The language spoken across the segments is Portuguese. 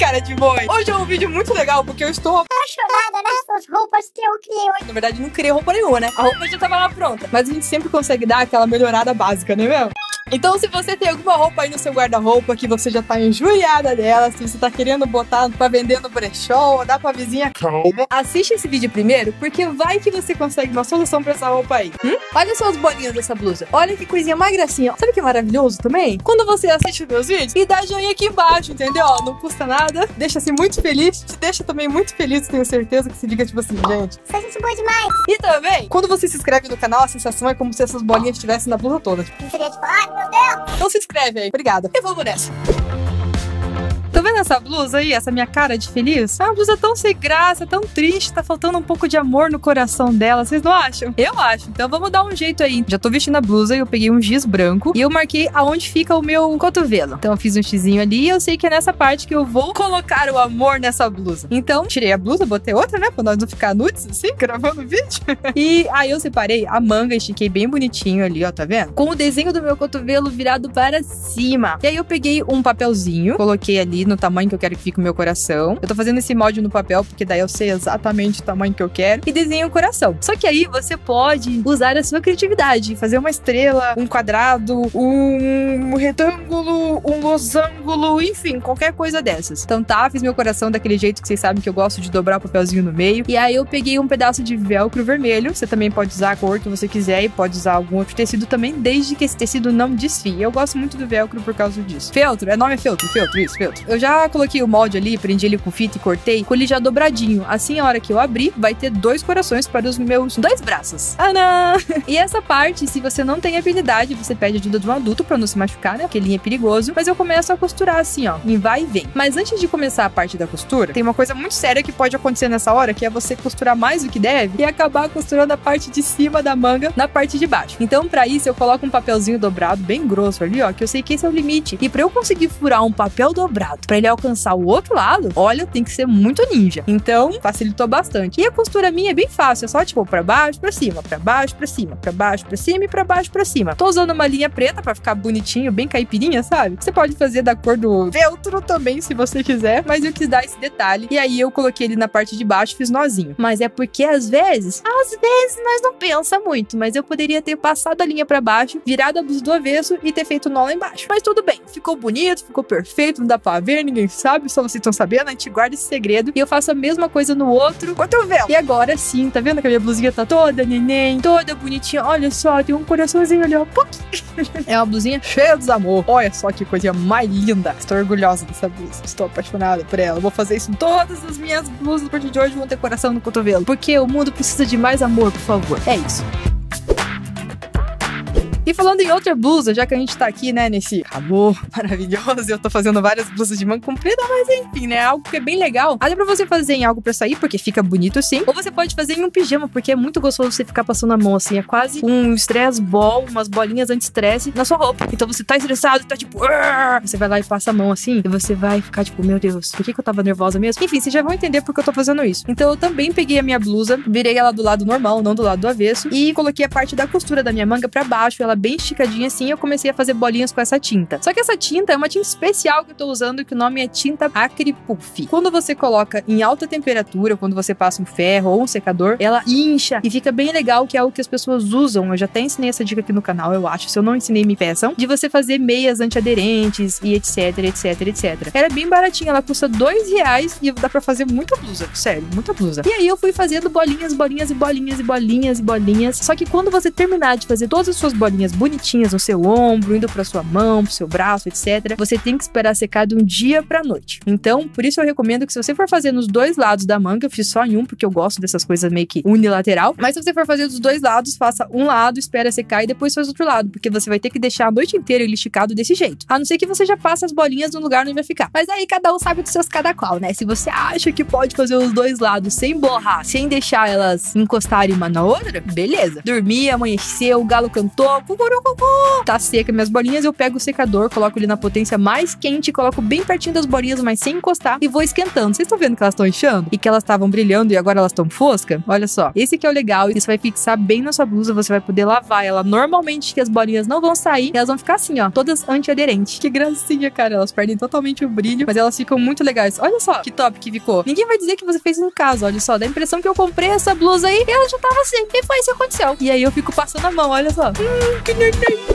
cara de boi! Hoje é um vídeo muito legal porque eu estou Apaixonada nessas roupas que eu criei hoje. Na verdade, não criei roupa nenhuma, né? A roupa já tava lá pronta. Mas a gente sempre consegue dar aquela melhorada básica, não é mesmo? Então, se você tem alguma roupa aí no seu guarda-roupa que você já tá injuriada dela, se você tá querendo botar pra vender no brechó, ou dar pra vizinha, calma. Assiste esse vídeo primeiro, porque vai que você consegue uma solução pra essa roupa aí. Hum? Olha só as bolinhas dessa blusa. Olha que coisinha mais gracinha. Sabe que é maravilhoso também? Quando você assiste os meus vídeos e dá joinha aqui embaixo, entendeu? Não custa nada, deixa-se muito feliz, te deixa também muito feliz, tenho certeza que se diga tipo assim, gente. Você é gente boa demais. E também, quando você se inscreve no canal, a sensação é como se essas bolinhas estivessem na blusa toda. Tipo, Eu seria tipo, Deus. então se inscreve aí. Obrigada. E vamos nessa. Essa blusa aí? Essa minha cara de feliz? É uma blusa tão sem graça, tão triste, tá faltando um pouco de amor no coração dela. Vocês não acham? Eu acho. Então vamos dar um jeito aí. Já tô vestindo a blusa e eu peguei um giz branco e eu marquei aonde fica o meu cotovelo. Então eu fiz um xizinho ali e eu sei que é nessa parte que eu vou colocar o amor nessa blusa. Então, tirei a blusa, botei outra, né? Pra nós não ficar nudes assim, gravando vídeo. e aí eu separei a manga, estiquei bem bonitinho ali, ó, tá vendo? Com o desenho do meu cotovelo virado para cima. E aí eu peguei um papelzinho, coloquei ali no tamanho que eu quero que fique o meu coração. Eu tô fazendo esse molde no papel, porque daí eu sei exatamente o tamanho que eu quero. E desenho o coração. Só que aí você pode usar a sua criatividade, fazer uma estrela, um quadrado, um retângulo, um losango, enfim, qualquer coisa dessas. Então tá, fiz meu coração daquele jeito que vocês sabem que eu gosto de dobrar o papelzinho no meio. E aí eu peguei um pedaço de velcro vermelho. Você também pode usar a cor que você quiser e pode usar algum outro tecido também, desde que esse tecido não desfie. Eu gosto muito do velcro por causa disso. Feltro, é nome é feltro, feltro, isso, feltro. Eu já coloquei o molde ali, prendi ele com fita e cortei ele já dobradinho. Assim, a hora que eu abrir, vai ter dois corações para os meus dois braços. Ah, não! E essa parte, se você não tem habilidade, você pede ajuda de um adulto para não se machucar, né? Porque linha é perigoso. Mas eu começo a costurar assim, ó, em vai e vem. Mas antes de começar a parte da costura, tem uma coisa muito séria que pode acontecer nessa hora, que é você costurar mais do que deve e acabar costurando a parte de cima da manga na parte de baixo. Então, para isso, eu coloco um papelzinho dobrado bem grosso ali, ó, que eu sei que esse é o limite. E para eu conseguir furar um papel dobrado, para ele alcançar o outro lado, olha, tem que ser muito ninja. Então, facilitou bastante. E a costura minha é bem fácil, é só tipo para baixo, para cima, para baixo, para cima, para baixo, para cima e para baixo, para cima. Tô usando uma linha preta para ficar bonitinho, bem caipirinha, sabe? Você pode fazer da cor do feltro também, se você quiser, mas eu quis dar esse detalhe. E aí eu coloquei ele na parte de baixo, fiz nozinho. Mas é porque às vezes, às vezes nós não pensa muito, mas eu poderia ter passado a linha para baixo, virado a blusa do avesso e ter feito nó lá embaixo. Mas tudo bem, ficou bonito, ficou perfeito, não dá pra ver, ninguém sabe, só vocês estão sabendo, a gente guarda esse segredo. E eu faço a mesma coisa no outro cotovelo. E agora sim, tá vendo que a minha blusinha tá toda neném, toda bonitinha. Olha só, tem um coraçãozinho ali, ó. É uma blusinha cheia de amor. Olha só que coisa mais linda. Estou orgulhosa dessa blusa. Estou apaixonada por ela. Vou fazer isso em todas as minhas blusas a partir de hoje vão ter coração no cotovelo. Porque o mundo precisa de mais amor, por favor. É isso. E falando em outra blusa, já que a gente tá aqui, né, nesse calor maravilhoso, eu tô fazendo várias blusas de manga comprida, mas enfim, né, algo que é bem legal. Até pra você fazer em algo pra sair, porque fica bonito sim. Ou você pode fazer em um pijama, porque é muito gostoso você ficar passando a mão assim, é quase um stress ball, umas bolinhas anti-estresse na sua roupa. Então você tá estressado, tá tipo, "Arr!" você vai lá e passa a mão assim, e você vai ficar tipo, meu Deus, por que, que eu tava nervosa mesmo? Enfim, vocês já vão entender porque eu tô fazendo isso. Então eu também peguei a minha blusa, virei ela do lado normal, não do lado do avesso, e coloquei a parte da costura da minha manga pra baixo, ela bem esticadinha assim, eu comecei a fazer bolinhas com essa tinta. Só que essa tinta é uma tinta especial que eu tô usando, que o nome é tinta Acre Puff. Quando você coloca em alta temperatura, quando você passa um ferro ou um secador, ela incha e fica bem legal, que é o que as pessoas usam. Eu já até ensinei essa dica aqui no canal, eu acho. Se eu não ensinei, me peçam. De você fazer meias antiaderentes e etc, etc, etc. Ela é bem baratinha, ela custa dois reais e dá pra fazer muita blusa. Sério, muita blusa. E aí eu fui fazendo bolinhas, bolinhas e bolinhas e bolinhas e bolinhas. Só que quando você terminar de fazer todas as suas bolinhas bonitinhas no seu ombro, indo pra sua mão, pro seu braço, etc., você tem que esperar secar de um dia pra noite. Então, por isso eu recomendo que se você for fazer nos dois lados da manga, eu fiz só em um, porque eu gosto dessas coisas meio que unilateral. Mas se você for fazer dos dois lados, faça um lado, espera secar e depois faz outro lado, porque você vai ter que deixar a noite inteira ele esticado desse jeito. A não ser que você já passe as bolinhas no lugar onde vai ficar. Mas aí cada um sabe dos seus cada qual, né? Se você acha que pode fazer os dois lados sem borrar, sem deixar elas encostarem uma na outra, beleza. Dormi, amanheceu, o galo cantou. Tá seca minhas bolinhas, eu pego o secador, coloco ele na potência mais quente, coloco bem pertinho das bolinhas, mas sem encostar, e vou esquentando. Vocês estão vendo que elas estão inchando? E que elas estavam brilhando e agora elas estão fosca? Olha só. Esse que é o legal, isso vai fixar bem na sua blusa, você vai poder lavar ela normalmente, que as bolinhas não vão sair, elas vão ficar assim, ó, todas antiaderentes. Que gracinha, cara. Elas perdem totalmente o brilho, mas elas ficam muito legais. Olha só que top que ficou. Ninguém vai dizer que você fez no caso, olha só. Dá a impressão que eu comprei essa blusa aí e ela já tava assim. E foi isso que aconteceu. E aí eu fico passando a mão, olha só. Hum, que neném.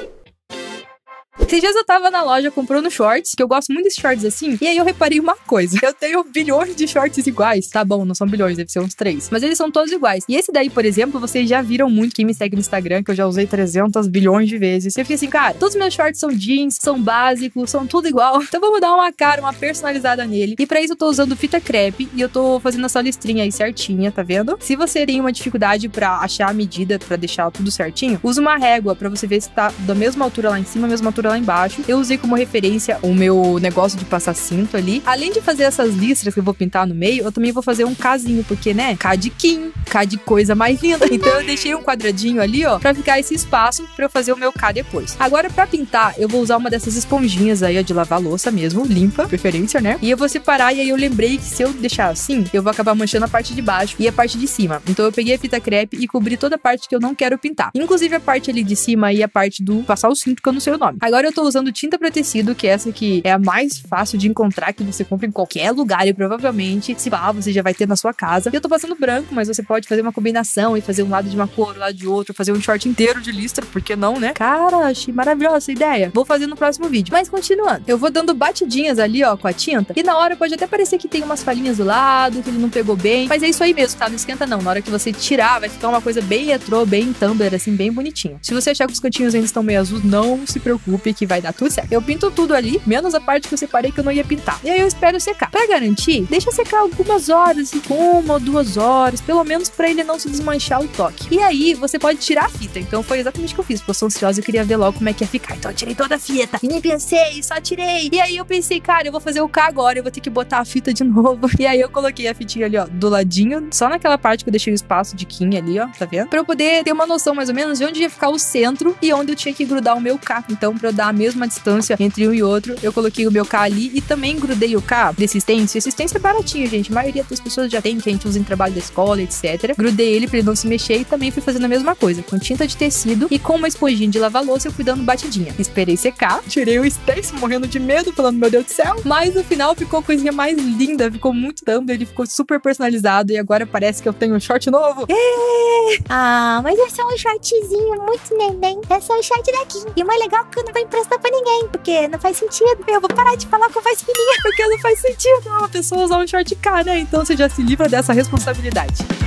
Esses dias eu tava na loja comprando shorts, que eu gosto muito de shorts assim, e aí eu reparei uma coisa. Eu tenho bilhões de shorts iguais. Tá bom, não são bilhões, deve ser uns três. Mas eles são todos iguais. E esse daí, por exemplo, vocês já viram muito, quem me segue no Instagram, que eu já usei 300 bilhões de vezes. E eu fiquei assim, cara, todos os meus shorts são jeans, são básicos, são tudo igual. Então vamos dar uma cara, uma personalizada nele. E para isso eu tô usando fita crepe e eu tô fazendo essa listrinha aí certinha, tá vendo? Se você tem uma dificuldade para achar a medida, para deixar tudo certinho, usa uma régua para você ver se tá da mesma altura lá em cima, mesma altura lá embaixo. Eu usei como referência o meu negócio de passar cinto ali. Além de fazer essas listras que eu vou pintar no meio, eu também vou fazer um casinho, porque, né, K de Kim, K de coisa mais linda. Então eu deixei um quadradinho ali, ó, pra ficar esse espaço pra eu fazer o meu K depois. Agora, pra pintar, eu vou usar uma dessas esponjinhas aí, ó, de lavar louça mesmo, limpa, preferência, né? E eu vou separar, e aí eu lembrei que se eu deixar assim, eu vou acabar manchando a parte de baixo e a parte de cima. Então eu peguei a fita crepe e cobri toda a parte que eu não quero pintar. Inclusive a parte ali de cima e a parte do passar o cinto, que eu não sei o nome. Agora eu tô usando tinta para tecido, que é essa que é a mais fácil de encontrar, que você compra em qualquer lugar e provavelmente, se pá, você já vai ter na sua casa. E eu tô passando branco, mas você pode fazer uma combinação e fazer um lado de uma cor, um lado de outro, fazer um short inteiro de listra, por que não, né? Cara, achei maravilhosa essa ideia. Vou fazer no próximo vídeo. Mas continuando, eu vou dando batidinhas ali, ó, com a tinta, e na hora pode até parecer que tem umas falhinhas do lado, que ele não pegou bem, mas é isso aí mesmo, tá? Não esquenta não. Na hora que você tirar, vai ficar uma coisa bem retrô, bem Tumblr, assim, bem bonitinha. Se você achar que os cantinhos ainda estão meio azuis, não se preocupe que vai dar tudo certo. Eu pinto tudo ali, menos a parte que eu separei que eu não ia pintar. E aí eu espero secar. Para garantir, deixa secar algumas horas, uma ou duas horas, pelo menos para ele não se desmanchar o toque. E aí você pode tirar a fita. Então foi exatamente o que eu fiz, porque eu sou ansiosa e queria ver logo como é que ia ficar. Então eu tirei toda a fita. E nem pensei, só tirei. E aí eu pensei, cara, eu vou fazer o K agora, eu vou ter que botar a fita de novo. E aí eu coloquei a fitinha ali, ó, do ladinho, só naquela parte que eu deixei o espaço de Kim ali, ó, tá vendo? Pra eu poder ter uma noção mais ou menos de onde ia ficar o centro e onde eu tinha que grudar o meu K. Então, pra eu dar a mesma distância entre um e outro, eu coloquei o meu K ali e também grudei o K de assistência. Assistência é baratinho, gente. A maioria das pessoas já tem, que a gente usa em trabalho da escola, etc. Grudei ele pra ele não se mexer e também fui fazendo a mesma coisa, com tinta de tecido e com uma esponjinha de lavar louça eu fui dando batidinha. Esperei secar, tirei o stencil morrendo de medo, falando, meu Deus do céu. Mas no final ficou a coisinha mais linda, ficou muito thumb, ele ficou super personalizado e agora parece que eu tenho um short novo. É. Ah, mas é só um shortzinho muito neném. É só um short daqui. E o mais legal é que eu não vou emprestar pra ninguém, porque não faz sentido. Eu vou parar de falar com faz filhinha, porque não faz sentido uma pessoa usar um short K, né? Então você já se livra dessa responsabilidade.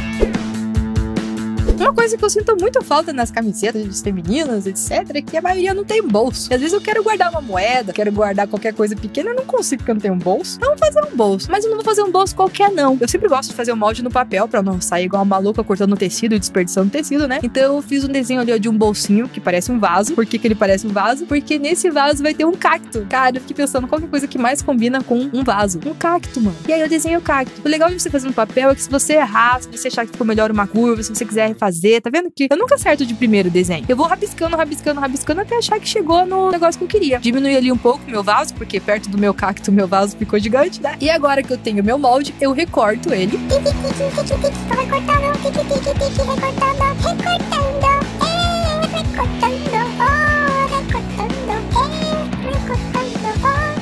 Uma coisa que eu sinto muito falta nas camisetas femininas, etc, é que a maioria não tem bolso. E às vezes eu quero guardar uma moeda, quero guardar qualquer coisa pequena, eu não consigo porque eu não tenho um bolso. Então, vou fazer um bolso. Mas eu não vou fazer um bolso qualquer, não. Eu sempre gosto de fazer um molde no papel pra não sair igual uma maluca cortando tecido e desperdiçando tecido, né? Então eu fiz um desenho ali de um bolsinho que parece um vaso. Por que, que ele parece um vaso? Porque nesse vaso vai ter um cacto. Cara, eu fiquei pensando qual é coisa que mais combina com um vaso. Um cacto, mano. E aí eu desenho o cacto. O legal de você fazer no papel é que se você errar, se você achar que ficou melhor uma curva, se você quiser refazer, tá vendo que eu nunca acerto de primeiro desenho. Eu vou rabiscando, rabiscando, rabiscando até achar que chegou no negócio que eu queria. Diminui ali um pouco meu vaso, porque perto do meu cacto meu vaso ficou gigante, né? E agora que eu tenho meu molde, eu recorto ele.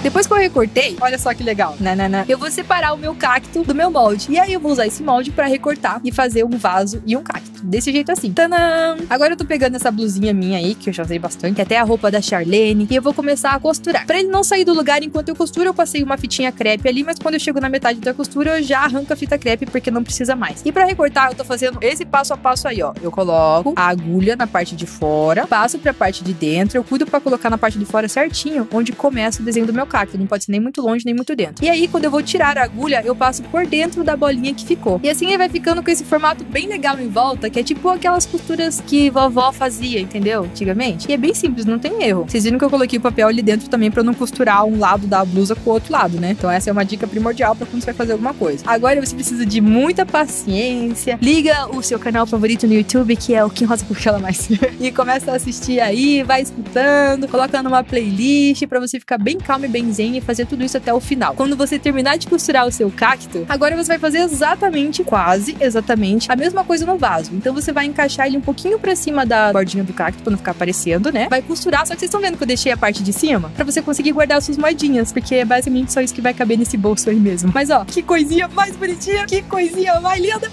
Depois que eu recortei, olha só que legal, né, né, né? Eu vou separar o meu cacto do meu molde. E aí eu vou usar esse molde para recortar e fazer um vaso e um cacto. Desse jeito assim. Tanã! Agora eu tô pegando essa blusinha minha aí, que eu já usei bastante, até a roupa da Charlene, e eu vou começar a costurar. Para ele não sair do lugar enquanto eu costuro, eu passei uma fitinha crepe ali, mas quando eu chego na metade da costura, eu já arranco a fita crepe porque não precisa mais. E para recortar, eu tô fazendo esse passo a passo aí, ó. Eu coloco a agulha na parte de fora, passo pra parte de dentro, eu cuido para colocar na parte de fora certinho, onde começa o desenho do meu cacto. Não pode ser nem muito longe, nem muito dentro. E aí, quando eu vou tirar a agulha, eu passo por dentro da bolinha que ficou. E assim ele vai ficando com esse formato bem legal em volta, que é tipo aquelas costuras que vovó fazia, entendeu? Antigamente. E é bem simples, não tem erro. Vocês viram que eu coloquei o papel ali dentro também para não costurar um lado da blusa com o outro lado, né? Então essa é uma dica primordial para quando você vai fazer alguma coisa. Agora você precisa de muita paciência. Liga o seu canal favorito no YouTube, que é o Kim Rosa porque ela mais. e começa a assistir aí, vai escutando, coloca numa playlist para você ficar bem calmo e bem zen e fazer tudo isso até o final. Quando você terminar de costurar o seu cacto, agora você vai fazer exatamente, quase exatamente, a mesma coisa no vaso. Então você vai encaixar ele um pouquinho para cima da bordinha do cacto para não ficar aparecendo, né? Vai costurar, só que vocês estão vendo que eu deixei a parte de cima para você conseguir guardar suas moedinhas, porque é basicamente só isso que vai caber nesse bolso aí mesmo. Mas ó, que coisinha mais bonitinha, que coisinha mais linda.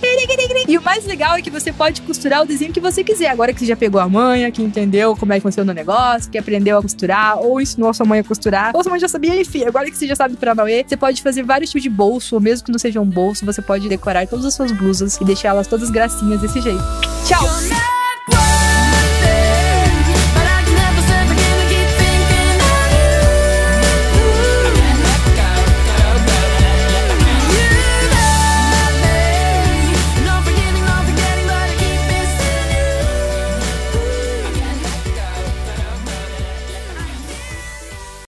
E o mais legal é que você pode costurar o desenho que você quiser. Agora que você já pegou a manha, que entendeu como é que funciona o negócio, que aprendeu a costurar, ou ensinou a sua mãe a costurar, ou sua mãe já sabia, enfim, agora que você já sabe para Mauê, você pode fazer vários tipos de bolso, ou mesmo que não seja um bolso, você pode decorar todas as suas blusas e deixar elas todas gracinhas desse jeito. 跳。